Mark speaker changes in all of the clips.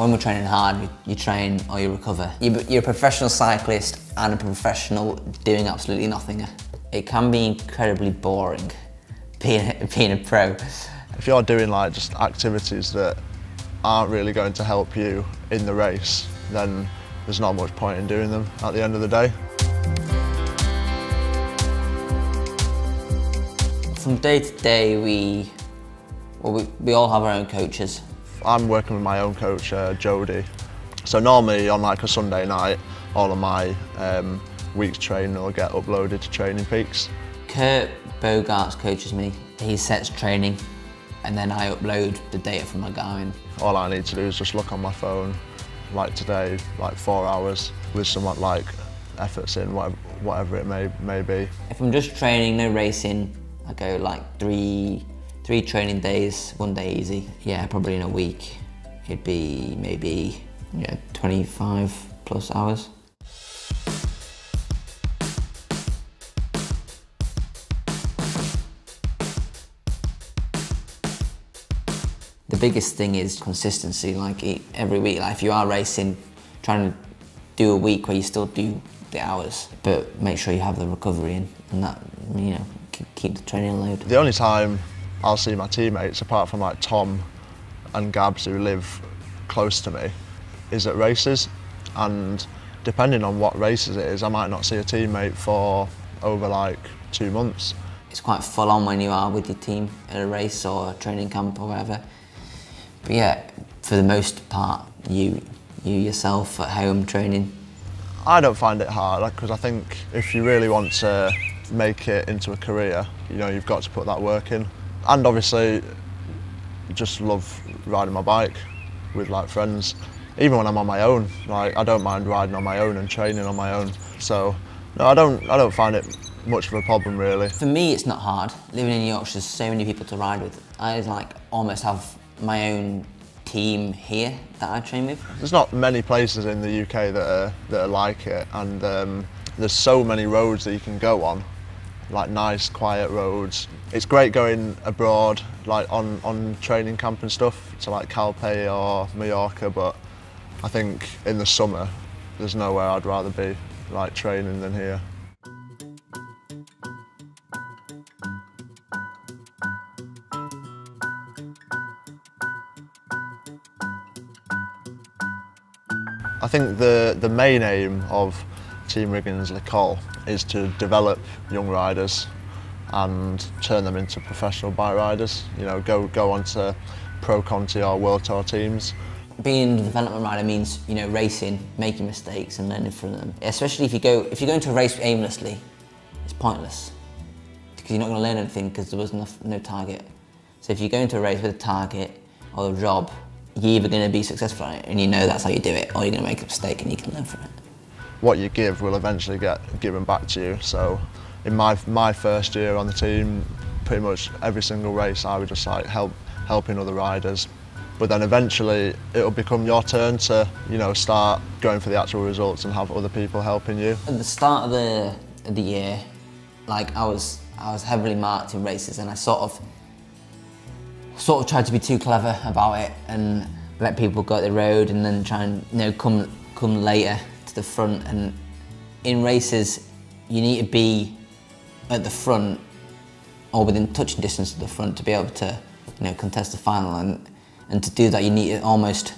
Speaker 1: When we're training hard, you train or you recover. You're a professional cyclist and a professional doing absolutely nothing. It can be incredibly boring being, being a pro.
Speaker 2: If you're doing like just activities that aren't really going to help you in the race, then there's not much point in doing them at the end of the day.
Speaker 1: From day to day, we, well, we, we all have our own coaches.
Speaker 2: I'm working with my own coach, uh, Jody. So normally on like a Sunday night, all of my um, week's training will get uploaded to Training Peaks.
Speaker 1: Kurt Bogaerts coaches me. He sets training and then I upload the data from my Garmin.
Speaker 2: All I need to do is just look on my phone, like today, like four hours with somewhat like efforts in, whatever, whatever it may, may be.
Speaker 1: If I'm just training, no racing, I go like three, three training days, one day easy. Yeah, probably in a week, it'd be maybe yeah, 25 plus hours. The biggest thing is consistency, like every week. Like if you are racing, trying to do a week where you still do the hours, but make sure you have the recovery in, and that, you know, keep the training load.
Speaker 2: The only time I'll see my teammates, apart from like Tom and Gabs who live close to me, is at races. And depending on what races it is, I might not see a teammate for over like two months.
Speaker 1: It's quite full on when you are with your team at a race or a training camp or whatever. But yeah, for the most part, you, you yourself at home training.
Speaker 2: I don't find it hard because I think if you really want to make it into a career, you know, you've got to put that work in. And obviously, just love riding my bike with like friends. Even when I'm on my own, like I don't mind riding on my own and training on my own. So, no, I don't, I don't find it much of a problem really.
Speaker 1: For me, it's not hard. Living in Yorkshire, there's so many people to ride with. I like almost have my own team here that I train with.
Speaker 2: There's not many places in the UK that are, that are like it and um, there's so many roads that you can go on, like nice quiet roads. It's great going abroad, like on, on training camp and stuff, to like Calpe or Mallorca, but I think in the summer there's nowhere I'd rather be like training than here. I think the, the main aim of Team Wiggins Le Col is to develop young riders and turn them into professional bike riders. You know, go go on to Pro Conti or World Tour teams.
Speaker 1: Being a development rider means you know racing, making mistakes, and learning from them. Especially if you go if you go into a race aimlessly, it's pointless because you're not going to learn anything because there was no, no target. So if you go into a race with a target or a job, you're either going to be successful at it and you know that's how you do it, or you're going to make a mistake and you can learn from it.
Speaker 2: What you give will eventually get given back to you. So in my, my first year on the team, pretty much every single race I would just like help helping other riders. But then eventually it'll become your turn to, you know, start going for the actual results and have other people helping you.
Speaker 1: At the start of the, of the year, like I was, I was heavily marked in races and I sort of sort of tried to be too clever about it and let people go at the road and then try and you know come come later to the front and in races you need to be at the front or within touching distance of the front to be able to you know contest the final. And and to do that you need to almost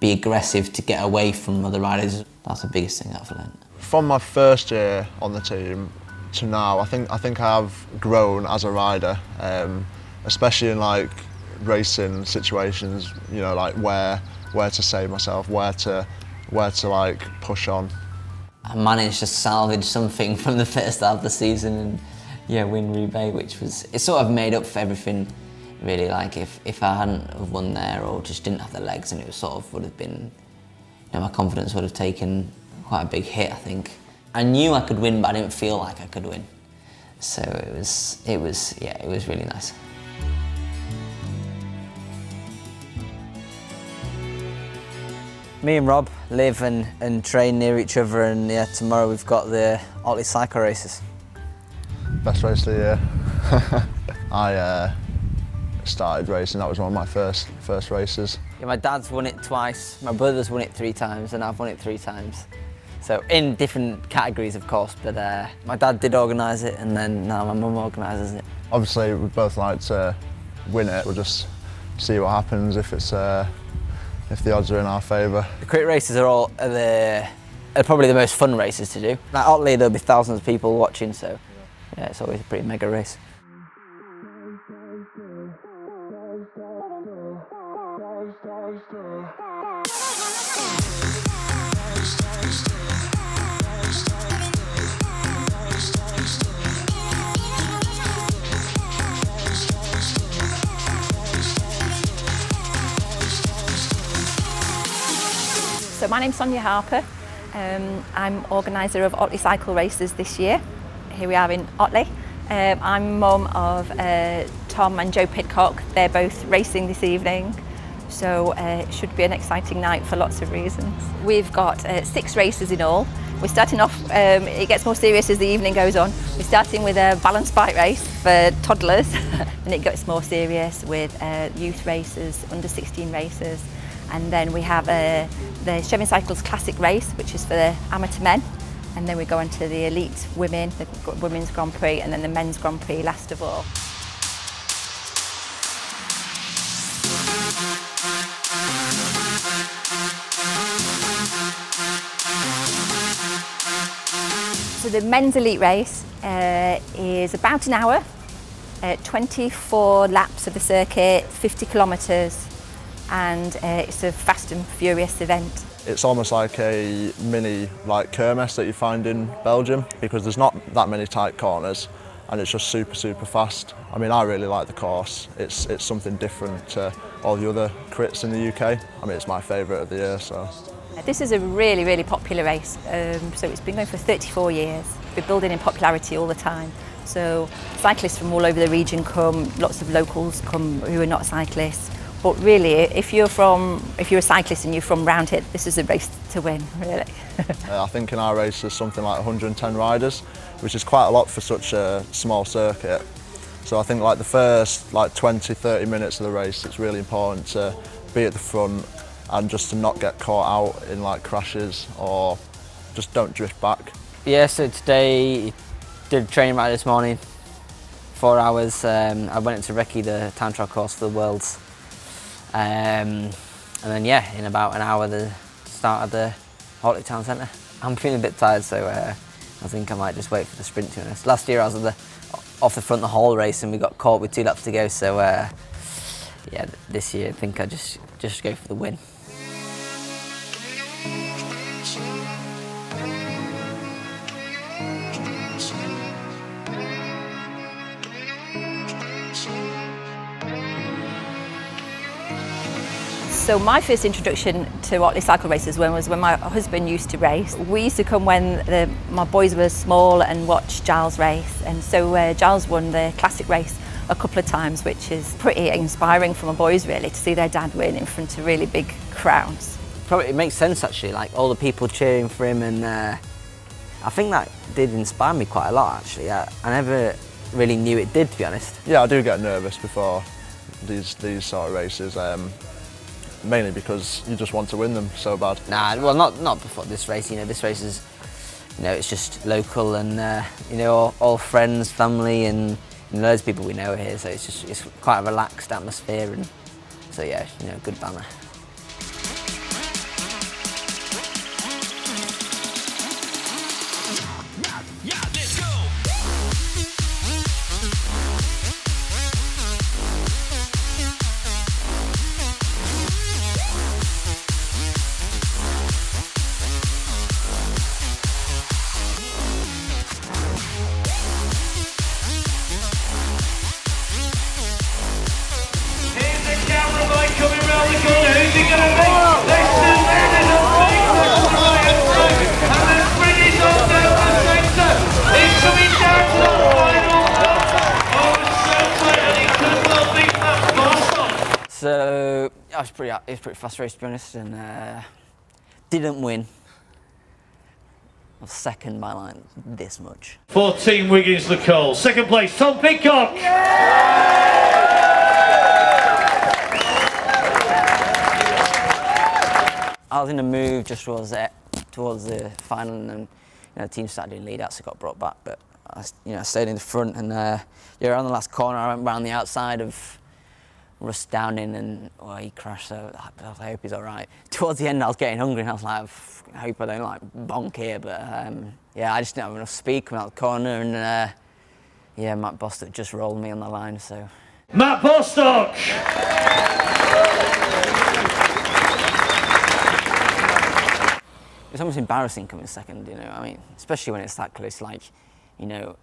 Speaker 1: be aggressive to get away from other riders. That's the biggest thing I've learned.
Speaker 2: From my first year on the team to now I think I think I've grown as a rider um, especially in like racing situations, you know, like where where to save myself, where to where to like push on.
Speaker 1: I managed to salvage something from the first half of the season and yeah, win Roubaix, which was it sort of made up for everything really. Like if if I hadn't have won there or just didn't have the legs, and it was sort of would have been, you know, my confidence would have taken quite a big hit. I think I knew I could win, but I didn't feel like I could win. So it was it was yeah, it was really nice. Me and Rob live and, and train near each other and yeah, tomorrow we've got the Otley Cycle Races.
Speaker 2: Best race of the year. I uh, started racing, that was one of my first first races.
Speaker 1: Yeah, my dad's won it twice, my brother's won it three times, and I've won it three times. So in different categories, of course, but uh, my dad did organise it, and then now my mum organises it.
Speaker 2: Obviously, we both like to win it. We'll just see what happens if it's uh, if the odds are in our favour.
Speaker 1: The crit races are all are the are probably the most fun races to do. At Otley, there'll be thousands of people watching, so yeah, it's always a pretty mega race.
Speaker 3: My name's Sonia Harper. Um, I'm organiser of Otley Cycle Races this year. Here we are in Otley. Um, I'm mum of uh, Tom and Joe Pidcock. They're both racing this evening. So uh, it should be an exciting night for lots of reasons. We've got uh, six races in all. We're starting off, um, it gets more serious as the evening goes on. We're starting with a balance bike race for toddlers and it gets more serious with uh, youth races, under 16 races. And then we have uh, the Chevin Cycles Classic race, which is for the amateur men. And then we go on to the elite women, the women's Grand Prix, and then the men's Grand Prix last of all. So the men's elite race uh, is about an hour, uh, 24 laps of the circuit, 50 kilometres, and uh, it's a fast and furious event.
Speaker 2: It's almost like a mini like kermesse that you find in Belgium because there's not that many tight corners and it's just super super fast. I mean I really like the course. It's it's something different to all the other crits in the UK. I mean it's my favourite of the year so.
Speaker 3: This is a really really popular race um, so it's been going for 34 years. We're building in popularity all the time. So cyclists from all over the region come, lots of locals come who are not cyclists but really, if you're from, if you're a cyclist and you're from round here, this is a race to win, really.
Speaker 2: I think in our race there's something like 110 riders, which is quite a lot for such a small circuit. So I think like the first like 20, 30 minutes of the race, it's really important to be at the front and just to not get caught out in like crashes or just don't drift back.
Speaker 1: Yeah, so today did training ride this morning, four hours. Um, I went into Recce, the time trial course for the Worlds. Um, and then yeah, in about an hour the start of the Otley Town Centre. I'm feeling a bit tired so uh, I think I might just wait for the sprint to honest. Last year I was the, off the front of the whole race and we got caught with two laps to go so uh, yeah this year I think I just just go for the win.
Speaker 3: So my first introduction to Otley cycle races when was when my husband used to race. We used to come when the, my boys were small and watch Giles race. And so uh, Giles won the classic race a couple of times, which is pretty inspiring for my boys really to see their dad win in front of really big crowds.
Speaker 1: Probably it makes sense actually, like all the people cheering for him and uh, I think that did inspire me quite a lot actually. I, I never really knew it did to be honest.
Speaker 2: Yeah, I do get nervous before these these sort of races. Um, mainly because you just want to win them so bad.
Speaker 1: Nah, well, not not before this race. You know, this race is, you know, it's just local and uh, you know all, all, friends, family, and know, loads of people we know are here. So it's just it's quite a relaxed atmosphere, and so yeah, you know, good banner. Was pretty, it was pretty fast race to be honest, and uh, didn't win. I was second by like this much.
Speaker 4: 14 Wiggins Le Col. Second place, Tom Pidcock.
Speaker 1: I was in a move just towards the, towards the final, and then, you know, the team started doing lead outs, so got brought back. But I, you know, stayed in the front, and uh, yeah, around the last corner, I went round the outside of Russ Downing, and well, he crashed. So I, I hope he's all right. Towards the end, I was getting hungry, and I was like, I hope I don't like bonk here. But um, yeah, I just didn't have enough speed coming out the corner, and uh, yeah, Matt Bostock just rolled me on the line. So
Speaker 4: Matt Bostock.
Speaker 1: it's almost embarrassing coming second, you know. I mean, especially when it's that close. Like, you know,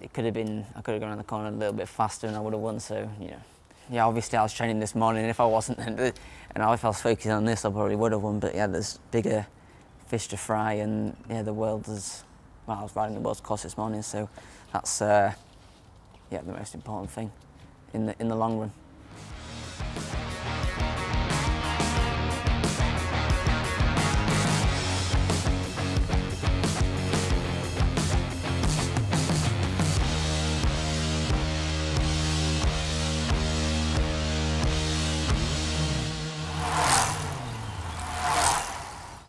Speaker 1: it could have been. I could have gone around the corner a little bit faster, and I would have won. So, you know, yeah. Obviously, I was training this morning, if I wasn't, and if I was focusing on this, I probably would have won. But yeah, there's bigger fish to fry, and yeah, the world is. Well, I was riding the world's course this morning, so that's uh, yeah the most important thing in the in the long run.